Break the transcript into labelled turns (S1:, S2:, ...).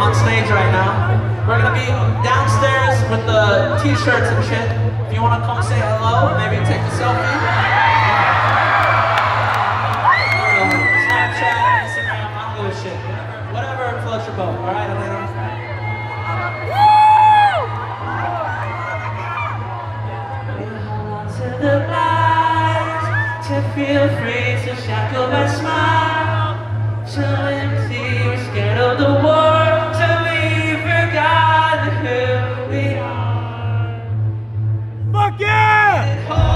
S1: on stage right now. We're gonna be downstairs with the t-shirts and shit. If you wanna come say hello, maybe take a selfie. Snapchat, Instagram, shit. Whatever, floats your boat. All right, Atlanta. Feel free to shackle my smile. Yeah.